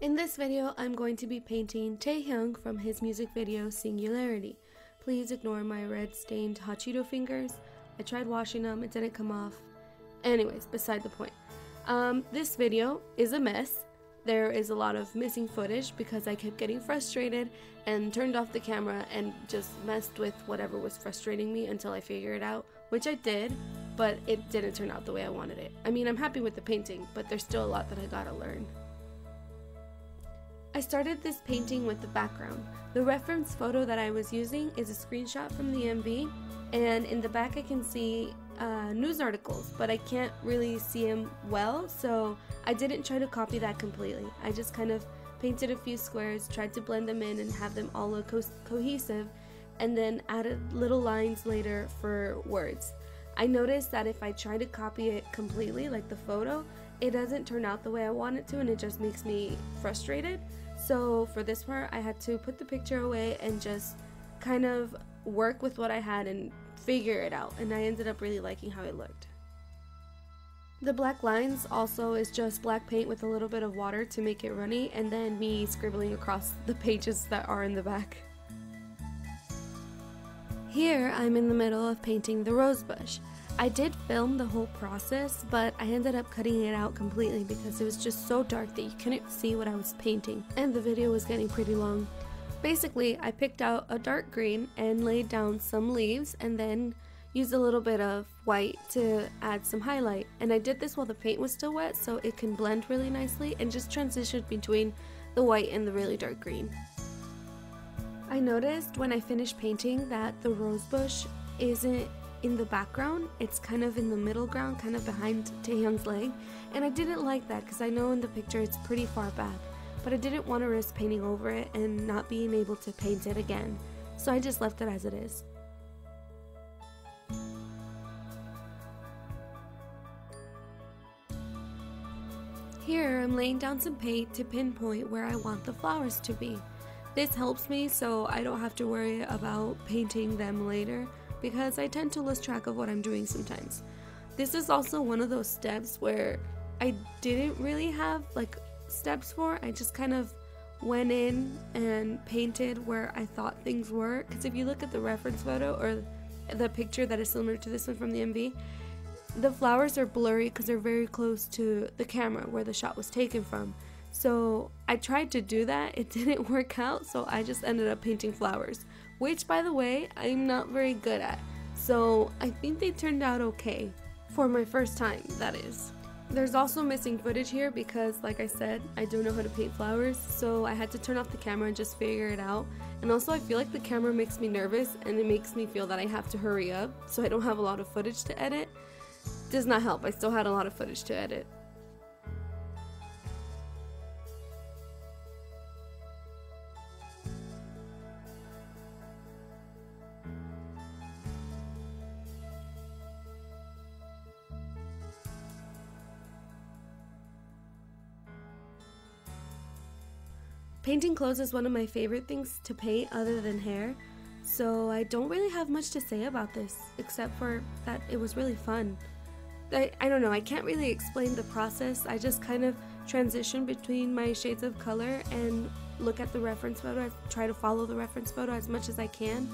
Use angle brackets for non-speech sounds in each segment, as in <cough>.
In this video, I'm going to be painting Taehyung from his music video Singularity. Please ignore my red stained hot Cheeto fingers. I tried washing them, it didn't come off. Anyways, beside the point. Um, this video is a mess. There is a lot of missing footage because I kept getting frustrated and turned off the camera and just messed with whatever was frustrating me until I figured it out, which I did, but it didn't turn out the way I wanted it. I mean, I'm happy with the painting, but there's still a lot that I gotta learn. I started this painting with the background. The reference photo that I was using is a screenshot from the MV, and in the back I can see uh, news articles, but I can't really see them well, so I didn't try to copy that completely. I just kind of painted a few squares, tried to blend them in and have them all look co cohesive, and then added little lines later for words. I noticed that if I try to copy it completely, like the photo, it doesn't turn out the way I want it to and it just makes me frustrated. So for this part, I had to put the picture away and just kind of work with what I had and figure it out. And I ended up really liking how it looked. The black lines also is just black paint with a little bit of water to make it runny and then me scribbling across the pages that are in the back. Here I'm in the middle of painting the rose bush. I did film the whole process, but I ended up cutting it out completely because it was just so dark that you couldn't see what I was painting, and the video was getting pretty long. Basically, I picked out a dark green and laid down some leaves and then used a little bit of white to add some highlight. And I did this while the paint was still wet so it can blend really nicely and just transitioned between the white and the really dark green. I noticed when I finished painting that the rose bush isn't in the background. It's kind of in the middle ground, kind of behind Taehyung's leg. And I didn't like that because I know in the picture it's pretty far back. But I didn't want to risk painting over it and not being able to paint it again. So I just left it as it is. Here I'm laying down some paint to pinpoint where I want the flowers to be. This helps me so I don't have to worry about painting them later because I tend to lose track of what I'm doing sometimes. This is also one of those steps where I didn't really have like steps for. I just kind of went in and painted where I thought things were. Because if you look at the reference photo or the picture that is similar to this one from the MV, the flowers are blurry because they're very close to the camera where the shot was taken from. So I tried to do that, it <laughs> didn't work out, so I just ended up painting flowers, which by the way, I'm not very good at. So I think they turned out okay. For my first time, that is. There's also missing footage here because, like I said, I don't know how to paint flowers, so I had to turn off the camera and just figure it out. And also, I feel like the camera makes me nervous and it makes me feel that I have to hurry up, so I don't have a lot of footage to edit. Does not help, I still had a lot of footage to edit. Painting clothes is one of my favorite things to paint other than hair, so I don't really have much to say about this, except for that it was really fun. I, I don't know, I can't really explain the process, I just kind of transition between my shades of color and look at the reference photo, I try to follow the reference photo as much as I can.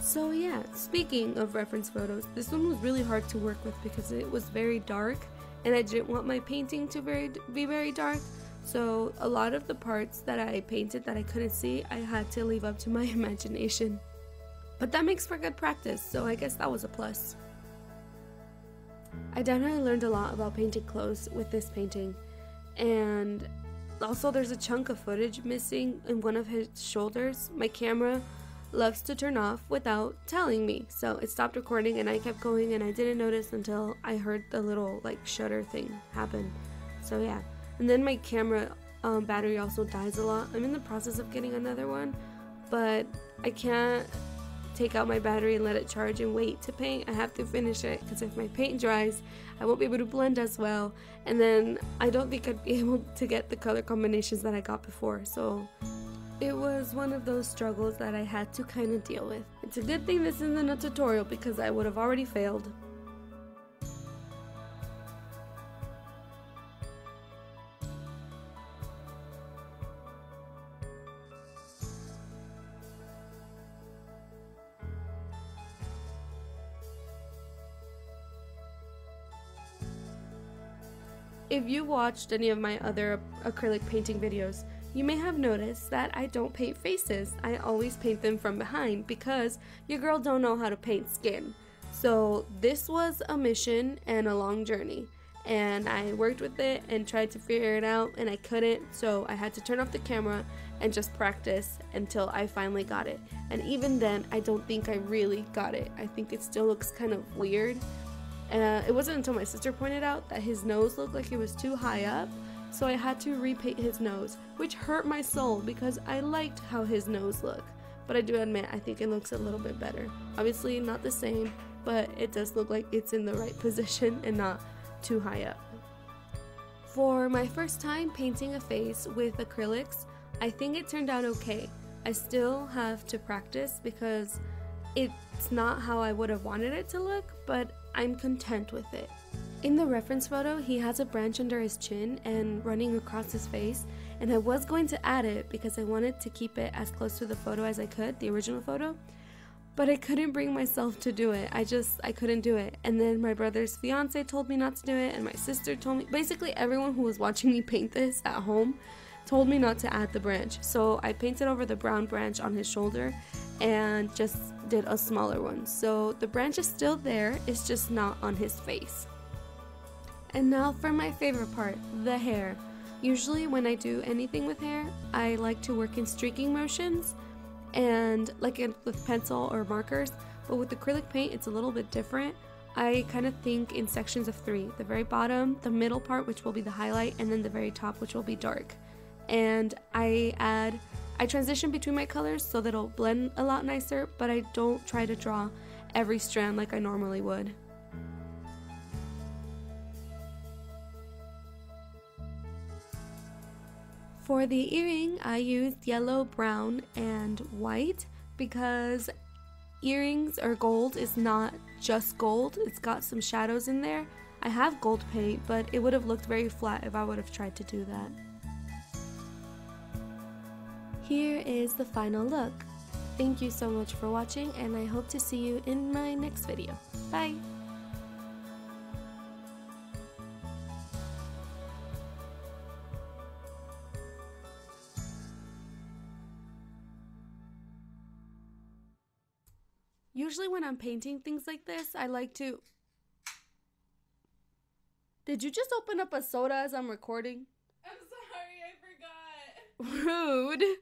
So yeah, speaking of reference photos, this one was really hard to work with because it was very dark and I didn't want my painting to very, be very dark, so a lot of the parts that I painted that I couldn't see, I had to leave up to my <laughs> imagination. But that makes for good practice, so I guess that was a plus. I definitely learned a lot about painting clothes with this painting, and also there's a chunk of footage missing in one of his shoulders. My camera loves to turn off without telling me, so it stopped recording and I kept going and I didn't notice until I heard the little like shutter thing happen. So yeah. And then my camera um, battery also dies a lot. I'm in the process of getting another one, but I can't take out my battery and let it charge and wait to paint. I have to finish it because if my paint dries, I won't be able to blend as well. And then I don't think I'd be <laughs> able to get the color combinations that I got before. So it was one of those struggles that I had to kind of deal with. It's a good thing this isn't a tutorial because I would have already failed. If you watched any of my other acrylic painting videos, you may have noticed that I don't paint faces. I always paint them from behind because your girl don't know how to paint skin. So this was a mission and a long journey and I worked with it and tried to figure it out and I couldn't so I had to turn off the camera and just practice until I finally got it and even then I don't think I really got it I think it still looks kind of weird uh, it wasn't until my sister pointed out that his nose looked like it was too high up so I had to repaint his nose which hurt my soul because I liked how his nose looked but I do admit I think it looks a little bit better obviously not the same but it does look like it's in the right <laughs> position and not too high up. For my first time painting a face with acrylics, I think it turned out okay. I still have to practice because it's not how I would have wanted it to look, but I'm content with it. In the reference photo, he has a branch under his chin and running across his face, and I was going to add it because I wanted to keep it as close to the photo as I could, the original photo, but I couldn't bring myself to do it. I just I couldn't do it. And then my brother's fiance told me not to do it and my sister told me basically everyone who was watching me paint this at home told me not to add the branch. So I painted over the brown branch on his shoulder and just did a smaller one. So the branch is still there, it's just not on his face. And now for my favorite part, the hair. Usually when I do anything with hair, I like to work in streaking motions and like with pencil or markers but with acrylic paint it's a little bit different I kind of think in sections of three the very bottom the middle part which will be the highlight and then the very top which will be dark and I add I transition between my colors so that it'll blend a lot nicer but I don't try to draw every strand like I normally would For the earring, I used yellow, brown, and white because earrings or gold is not just gold, it's got some shadows in there. I have gold paint, but it would have looked very flat if I would have tried to do that. Here is the final look. Thank you so much for watching and I hope to see you in my next video. Bye! Usually when I'm painting things like this, I like to... Did you just open up a soda as I'm recording? I'm sorry, I forgot. <laughs> Rude.